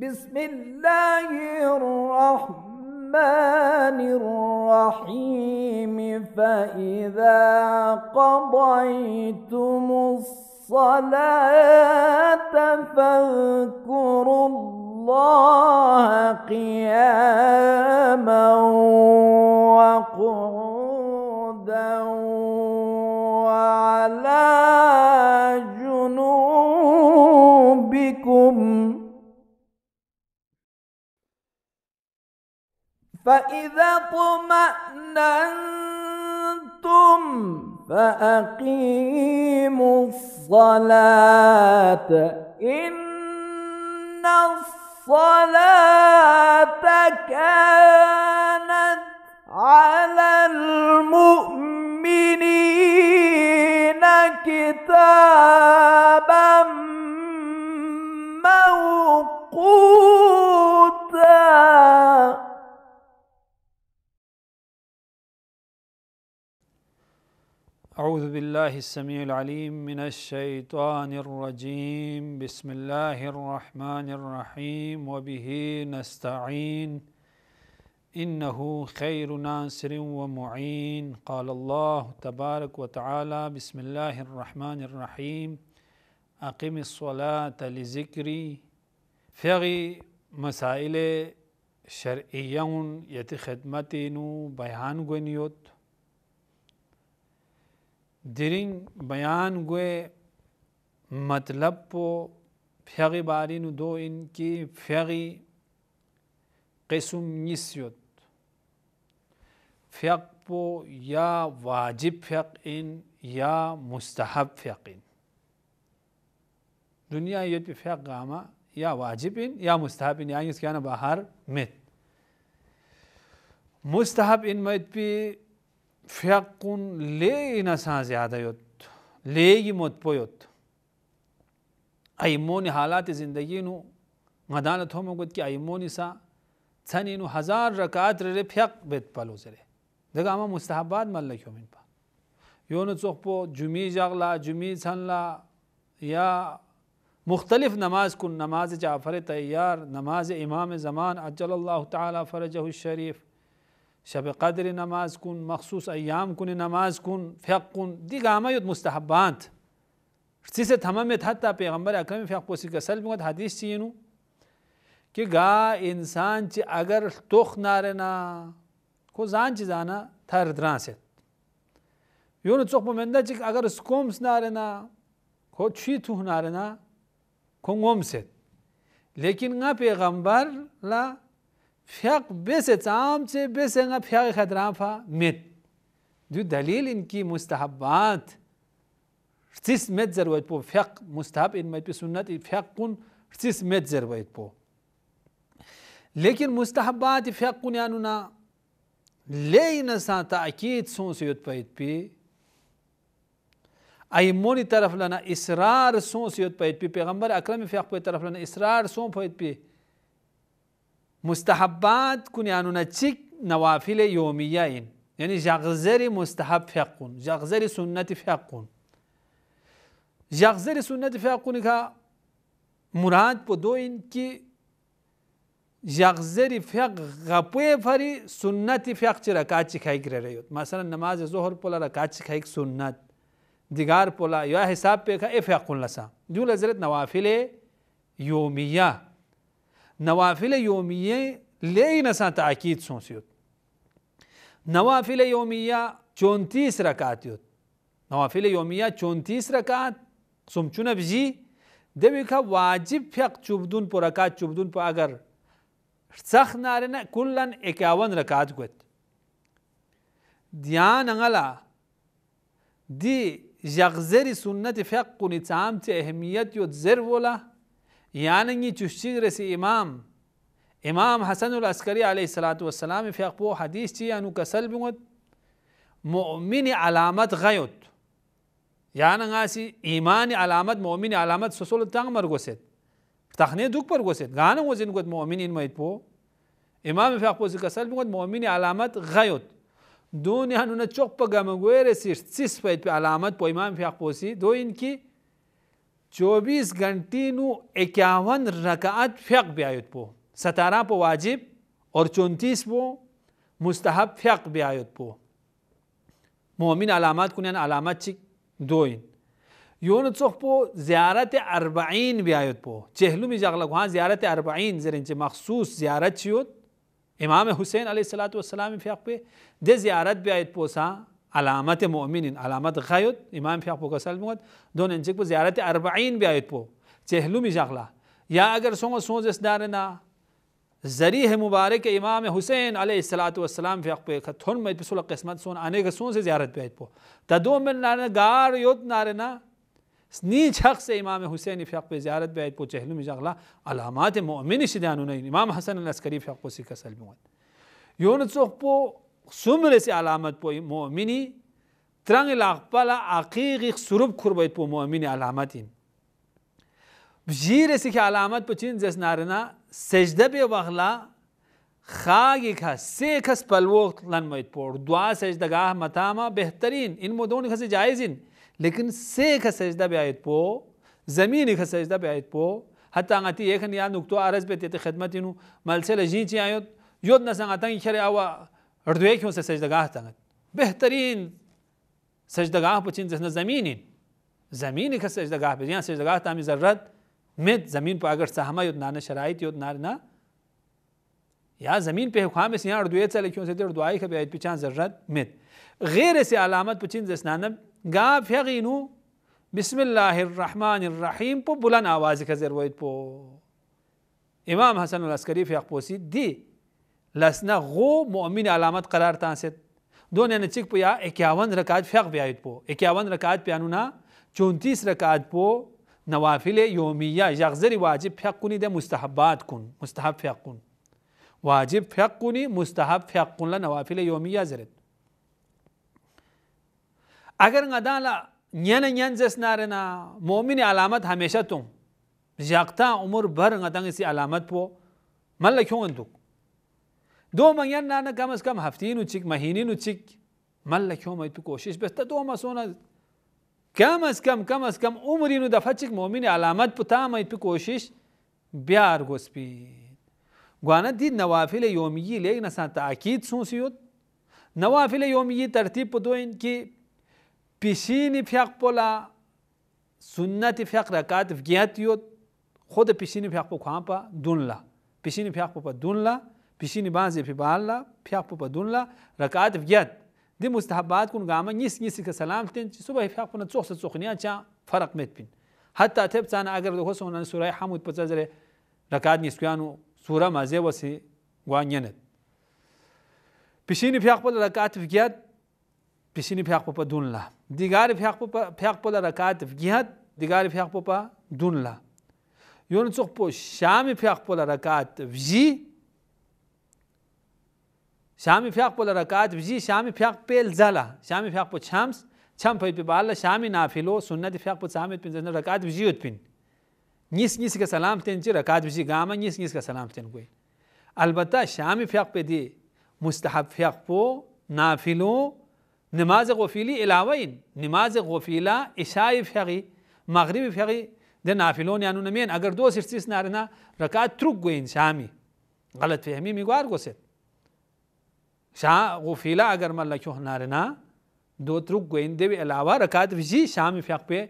بسم الله الرحمن الرحيم فإذا قضيتم الصلاة فاذكروا الله قياما وقعودا وعلى جنوبكم فإذا اطمأننتم فأقيموا الصلاة إن الصلاة كانت على المؤمنين كتابا أعوذ بالله السميع العليم من الشيطان الرجيم بسم الله الرحمن الرحيم وبه نستعين إنه خير ناصر ومعين قال الله تبارك وتعالى بسم الله الرحمن الرحيم أقم الصلاة لذكري في مسائل شرعيون يتخدمتين بيان غنيوت درین بیان گوے مطلب پو فیغی بارین دو ان کی فیغی قسم فیغ پو یا واجب فیغ ان یا مستحب ان دنیا یہ تو گاما یا واجب ان یا مستحب ان یعنی اس کے نا یعنی باہر مت مستحب ان مت پی feyakkun leğine sana ziyade yot. Leği mutbu yot. ایمونی حالات زندگی نو مدانت هم گفت که ایمونی سا تنی نو هزار رکعت ره پیق بیت پلو زره دغه ما مستحبات مل لکیو من پا یو نو څوک په جمعې جغلا جمعې څنلا یا مختلف نماز کن نماز جعفر تیار نماز امام زمان عجل الله تعالی فرجه الشریف شب قدر نماز کن مخصوص ایام کن نماز کن فقه کن دیگه همه مستحبات چیز میت حتی پیغمبر اکرم فقه پوسی کسل میگوید حدیث چیه نو که گا انسان چی اگر توخ ناره نا کو زان چی زانا تر درانسید یونو چوخ بمنده چی اگر سکومس ناره نا کو چی توخ ناره نا کنگوم سید لیکن گا پیغمبر لا فيق بس تامت بس انغا فيق خدران فا مت دو دليل انكي مستحبات ارتس مت زرويت بو فيق مستحب ان مت بسنت فيق كون ارتس مت زرويت بو لكن مستحبات فيق كون يانونا لين سا تأكيد سون سيوت بيت بي ایمونی طرف لنا اصرار سون سیوت پیت پی پیغمبر اکرم فیق پی طرف لنا اصرار سون پیت پی مستحبات yani ona çık navafile yomiyeyin. Yani jagzeri mustahab fekkun. Jagzeri sünneti fekkun. Jagzeri sünneti fekkun ka murad bu doin ki jagzeri fek gapuye fari sünneti fek çi rekat çıkay girereyot. Mesela namaz zuhur pola rekat çıkay sünnet. Digar pola ya hesap pe ka e fekkun lasa. Dül hazret navafile yomiye. نوافل يومية لأين تأكيد سونسيوت نوافل يومية 34 ركعت يوت نوافل يومية 34 ركعت سمچون بجي دویکا واجب فیق چوبدون پو رکات چوبدون پو اگر سخت نارنا کلن اکاون رکات گوت دیان انگلا دی یغزری سنت فیق کنی تعام تی اهمیت یوت زر ولا Yani cüsçi resi imam İmam Hasanul Askari aleyhissalatu vesselam fiyak bu hadis çi yani kasal bungud mu'mini alamet gayut. Yani ngasi imani alamet mu'mini alamet sosul tang margoset. Tahne duk margoset. Gana wazin gud mu'minin mayit bu. İmam fiyak bu kasal bungud mu'mini alamet gayut. دون هنونه چوک په ګمګوي رسیر سیس په علامت په امام فیق پوسی دو ان کی چوبیس گھنٹی نو اکیاون رکعت فیق بیایت پو ستارہ پو واجب اور چونتیس پو مستحب فیق بیایت پو مومن علامات کنین علامات علامت دوین یون چوخ پو زیارت اربعین بیایت پو چہلو می جاگلگو ہاں زیارت اربعین عین چی مخصوص زیارت چیوت امام حسین علیہ السلام والسلام فیک پہ دے زیارت بیایت پو سا علامت مؤمنین علامت غیود امام فیق پو کسل میگوید دون انچک پو زیارت اربعین بیاید پو چهلو می شغلا یا اگر سوم سوز اس دارنا ذریح مبارک امام حسین علیہ الصلوۃ والسلام فیق پو کتھن میں پسول قسمت سون آنے کے سون سے زیارت بیاید پو تدو من نارنا گار یوت نارنا نی شخص سے امام حسین فیق پہ زیارت بیاید پو چهلو می شغلا علامات مؤمن شدانو نین امام حسن الاسکری فیق پو سی کسل میگوید یون چوخ پو څومره سي علامت په مؤمني ترنګ لا خپل عقیق سرب قربیت په مؤمني علامت بجیرسی که علامت پچین زس نارنا سجده به وغلا خاگی که سه کس پلوخت لن مید پور دعا سجدگاه متاما بهترین این مدون کسی جایزین لیکن سه کس سجده به آید پو زمینی که سجده به آید پو حتی انگتی یک نیا نکتو عرض به تیت خدمتینو ملسل جین چی آید یود نسان اتنگی کری آوا اردویک سے سجدگاه تنگد بهترین سجدگاه بچین زهن زمینین زمینی که سجدگاه بچین یعنی سجدگاه تامی ضرورت مید زمین پر اگر سهمه یود نانه شرایط یود نارنا یا زمین په خام اس یان اردوی چلے کیوں سے اردوائی که بیایت پچان ضرورت مید غیر اسی علامت بچین زسنانم گا فیغینو بسم الله الرحمن الرحیم په بلند آوازی که ضرورت پو امام حسن الاسکری فیق پوسی دی لسنا غو مؤمن علامت قرار دون یعنی چک پو یا اکیاون رکعت فیق بیاید پو اکیاون رکعت پیانونا چونتیس رکعت پو نوافل یومیہ یا واجب فیق کنی دے مستحبات کن مستحب فیق کن واجب فیق کنی مستحب فیق کن لنوافل یومیہ زرد یا زرت اگر نین نین رے نا مومن علامت ہمیشہ تم یاگتاں عمر بھر اسی علامت پو مل لکھوں گن دوما ین نه کم از کم هفتین و چیک مهینین و چیک ملک هم تو کوشش بسته دوما سونه کم از کم کم از کم عمرین و دفعه چیک مؤمن علامت پتا هم تو کوشش بیار گسپید گوانه دید نوافل یومیی لیگ نسان تاکید سونسیوت نوافل یومیی ترتیب بدوین که پیشین فیق پولا سنت فیق رکات فگیت یود خود پیشین فیق پو کھان پا دون لا پیشین فیق پو پا دون لا پیشینی بازی پی بالا پیاق پا دونلا رکعات فجاد دي مستحبات كون قاما نيس نيس كسلام تين صبح في حقنا تصوح تصوح نيا جا فرق ميت بين حتى تبت أنا أقدر دوخس هنا سورة حمود بتزرع ركعت نيس كيانو سورة ما زي وسي وان يند بيشيني في حقبل ركعت في جهاد بيشيني في حقبل دون لا في حقبل في حقبل ركعت في جهاد في حقبل دون يون تصوح بو شامي في حقبل ركعت في شامي فياق بول ركعات بجي شامي فياق بيل زلا شامي فياق بول شامس شام بيت ببال شامي نافلو سنة فياق بول سامي بين زنا ركعات بجي بين نيس نيس كسلام تنجي ركعات بجي قاما نيس نيس كسلام تنقوي البتا شامي فياق بدي مستحب فياق بو نافلو نماز غفيلي إلاوين نماز غفيلة إشاي فيغي مغرب فيغي ده نافلون يعني نمين اگر دو سرسيس نارنا ركعات ترك قوين شامي غلط فهمي ميقوار قوسد غفیلا اگر ملکه narina دوترک گوینده به علاوه رکعت ویژی شام فیق پہ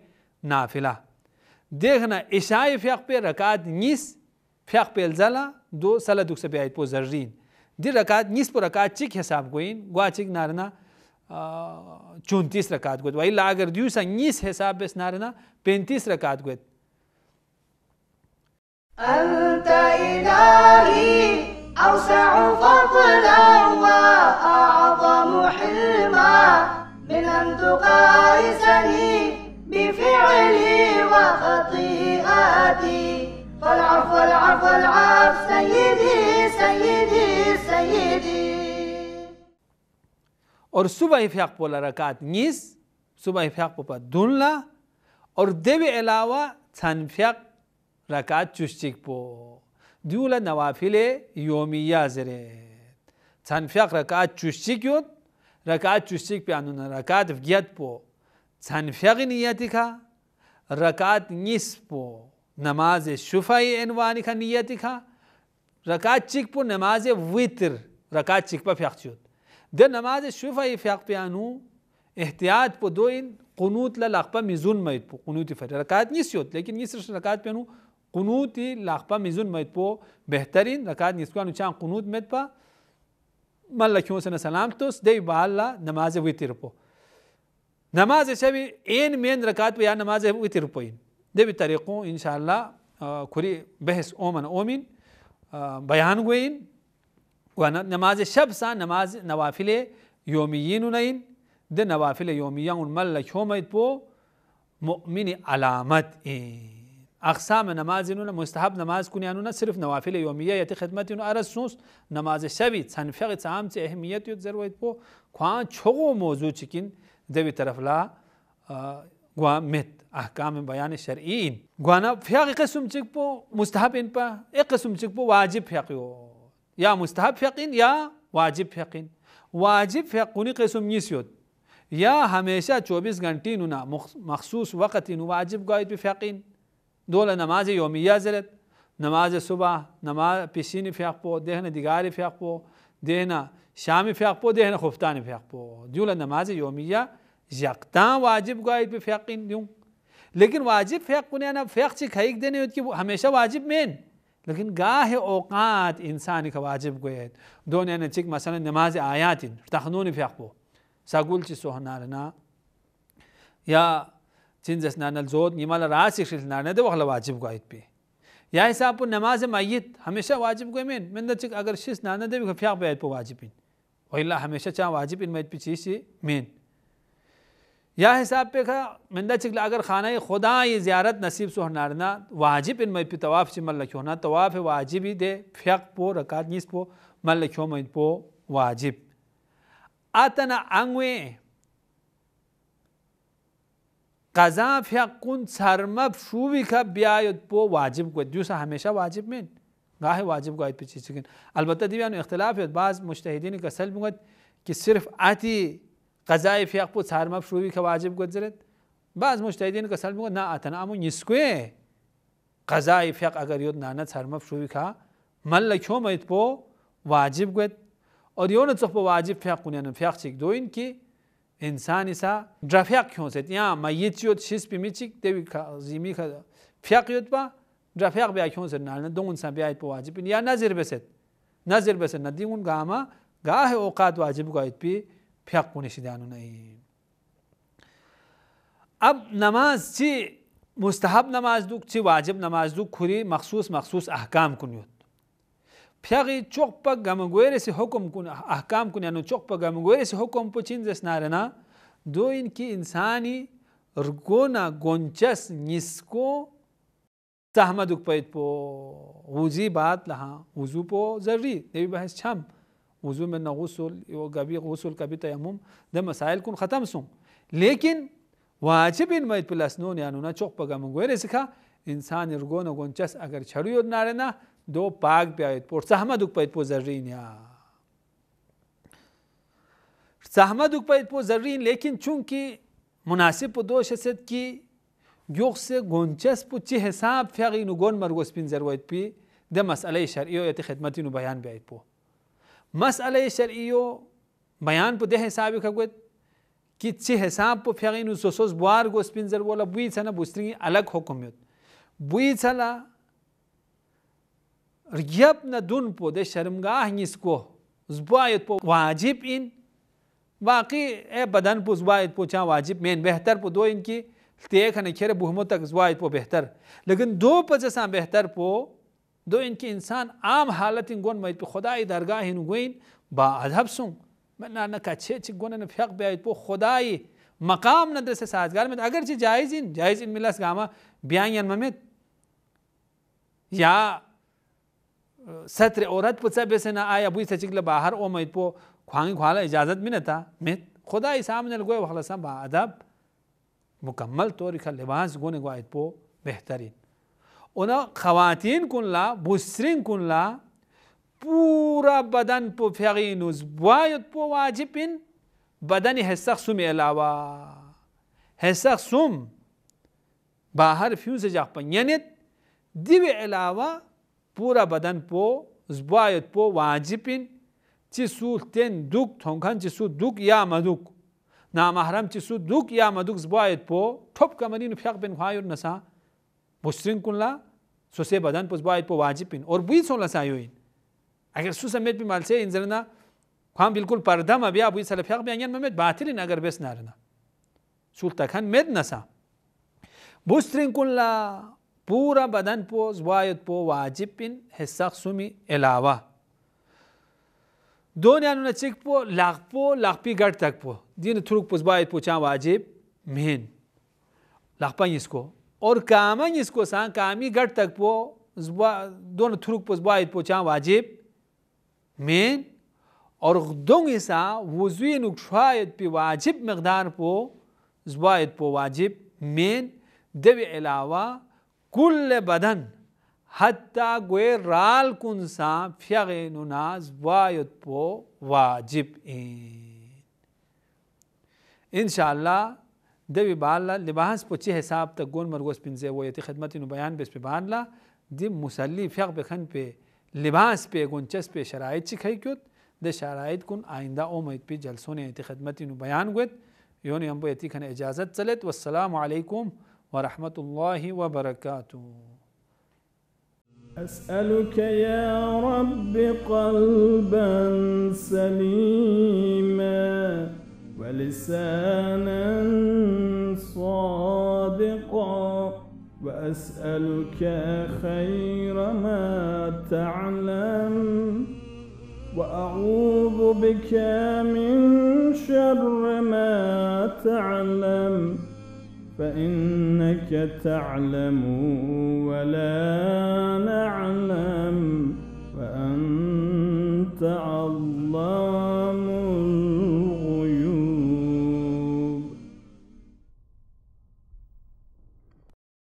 نافلہ دیکھنا عشاء فیق پہ رکعت نیس فیق پہ الزلا دو سلا دکھ سے بیائیت پو زرین دی رکعت نیس پو رکعت چک حساب گوین گوا چک نارنا چونتیس رکعت گوید وی لاغر دیوسا نیس حساب بس نارنا پینتیس رکعت گوید انت الہی أوسع فضلا وأعظم حلما من أن تقايسني بفعلي وخطيئاتي فالعفو العفو العفو سيدي سيدي سيدي اور صبح فیاق پولا رکات نیس صبح فیاق پولا دون لا اور دیوی علاوہ چھن فیاق رکات چوشچک پولا ديولا نوافل يومية زريت تنفيق ركعات تشتيك يود ركعات تشتيك بيانونا ركعات فجيت بو تنفيق نيتك ركعات نيس بو نماز شفاي عنواني كا نيتك ركعات چيك بو نماز ويتر ركعات چيك بو فيق چود ده نماز شفاي فيق بيانو احتياط بو دوين قنوت للاقبا ميزون ميت بو قنوت فرد ركعات نيس يود لكن نيس ركعات بيانو Kunuti lakpamizun maytpo behterin rakat niskuanu çan kunut metpa malla ki olsun selam tos dey balla namazı vitirpo. Namazı şebi en men rakat veya namazı vitirpoyin. De bir tariqo inşallah kuri behs oman omin bayan goyin ve namazı şebsa namaz navafile yomiyin unayin de navafile yomiyan un malla ki homaytpo mu'mini alamet in. اقسام نماز اینو مستحب نماز کنیانو صرف نوافل یومیه یتی خدمت اینو ارز سوس نماز شوید سنفیق چام چه اهمیت یوت ضرورت پو کوان چغو موضوع چکین دوی طرف لا گوا مت احکام بیان شرعین گوانا فیاقی قسم چک پو مستحب این پا ایک قسم چک پو واجب فیاقیو یا مستحب فیاقین یا واجب فیاقین واجب فیاقونی قسم نیسیوت یا ہمیشہ چوبیس گھنٹی نونا مخصوص وقت نو واجب گوید فیاقین دول نماز یومیه زرد نماز صبح نماز پیشین فیق پو دهن دیگاری فیق پو دهن شامی فیق پو دهن خفتان فیق پو دول نماز یومیه یقتان واجب گوید به فیقین دیون لیکن واجب فیق کنی انا فیق چی کھائیک دینے ہوتی کہ ہمیشہ واجب مین لیکن گاہ اوقات انسانی کا واجب گوید دون یعنی چک مثلا نماز آیات، تخنون فیق پو ساگول چی یا سن زود نانا راسی نمالہ راج دے نہ واجب گو پی یا حساب پو نماز میت ہمیشہ واجب گوئی مین مینا چک اگر شیس نہانا دے بھی واجب پین اتپو ہمیشہ چاہ واجب ان مت پی چیز چی مین یا حساب پہ چک اگر خانہ خدا یہ زیارت نصیب سو نارنا واجب ان مت پی تواف چی مل لکھونا تواف واجب ہی دے فیاغ پو پو مل لکھو مت پو واجب آتنا انگوے قذاف حقون سرمب شوبی بیاید پو واجب کو دیوسا همیشه واجب مین گاه واجب کوید پیچی چکن البته دیوانو اختلاف یاد بعض مجتهدین کسل بگوید که صرف آتی قضای فیق پو سرمب شوبی که واجب کوید زرد بعض مجتهدین کسل بگوید نا آتنا امو نیسکوی قضای فیق اگر یود نانه سرمب شوبی که مل کیوم ایت پو واجب کوید اور یون چخ پو واجب فیاق کنین فیاق چک دوین که انسانی سا جفیق کیوں سید یا میت یود شیس می میچیک دیوی زیمی که فیق با جفیق بیا کیون سید نالن دو انسان بیاید با واجب یا نظر بسید نظر بسید ندیم اون گاما گاه اوقات واجب گاید بی فیق کنشی دانو نئیم اب نماز چی مستحب نماز دوک چی واجب نماز دو خوری مخصوص مخصوص احکام کنید 피하기 쪽박 가면 고에레시 호콤 군 아캄 군 야노 쪽박 가면 고에레시 호콤 포친제스 나레나 دوین کی انسانی رگونا گونچس نیسکو زحمت پیت پو وزی بات لها وضو پو ضروری دیوی بحث چم وضو من غسل یو گبی غسل کبی تیمم ده مسائل کن ختم سون لیکن واجب این مید پلسنون یعنی نا چوک پگم گویره سکا انسان رگونا گونچس اگر چڑیو نارنا Doğup bağıp bir ayet. Zahmet ukbayet po zerrin ya. Zahmet ukbayet po zerrin. Lekin çünkü مناسب په دوه شست کې یوغ سه گونچس په چې حساب فغی نو گون مرګ سپین زرویت پی د مسئله شرعی او ته خدمتینو بیان بیت پو مسئله شرعی او بیان په د حساب کګوت کی چې حساب په فغی نو سوسوس بوار گو سپین زر ولا بوی څنګه بوستری الګ حکم یوت بوی څلا yapna po de şerimgah nisko zbayet po vacip in baki e badan po zbayet po çan vacip men behter po do inki तेख ने खेर बुहमो तक जवायद पो बेहतर लेकिन दो पज सां बेहतर पो दो इनके इंसान आम हालत इन गोन मयत पे खुदा ई दरगाह इन गोइन बा अदब सुं मना न का छे छ गोन ने फक बे पो खुदाई मकाम न दसे साजगार में अगर छ जायज इन जायज इन मिलस गामा बयान यन ममेत या satr avrat putsabesena aya bu istachikla bahar omayit po khuangi khwala ijazat minata met خدای سامنے گوئے وخلصا با ادب مکمل طور کا لباس گونے گوائد پو بہترین اونا خواتین کن لا بسرین کن لا پورا بدن پو فغینوز باید پو واجبین بدن حسق سم علاوہ حسق سم باہر فیوز جاق پنینت دیو علاوہ پورا بدن پو زبایت پو واج پن چی سو تین دوک تھونکھن چی سو دوک یا مدک نامحرم سو دوک یا مدوک زبایت پو ٹھپ کمنی فیق پین خواہ نسا بسرین کن لا سوسے بدن پو زبایت پو اور پن اور لسا یوین اگر سو سمیت پی مالسے انسرنا خواہاں بالکل پردھم فیق آک ممیت باطلین اگر بیس نارنا سو سوکھ مید نسا بسرین کنلا Pura beden po, zvayet po, vacip bin, hessak sumi elava. دون یانو نه چک پو لاغ پو لاغ پی گرد تک پو دین ترک پوز باید پو چان واجب مهین لاغ پنگ اسکو اور کامنگ اسکو سان کامی گرد تک پو دون ترک پوز باید پو چان واجب مهین اور دون ایسا وزوی نکشاید پی واجب مقدار پو زباید پو واجب مهین دوی علاوه کل بدن حتی گوی رال کنسا فیغ نناز واید پو واجب این انشاءالله دوی بالا لباس په چې حساب ته ګون مرګوس پنځه وې ته خدمت نو بیان بس په بالا د مسلی فیغ بخن په لباس په ګون چس په شرایط چې خی کېد د شرایط کن آینده امید په جلسونه ته خدمت نو بیان ګوت یون هم به تی کنه اجازه چلت والسلام علیکم ورحمة الله وبركاته أسألك يا رب قلبا سليما ولسانا صادقا وأسألك خير ما تعلم وأعوذ بك من شر ما تعلم فإنك تعلم ولا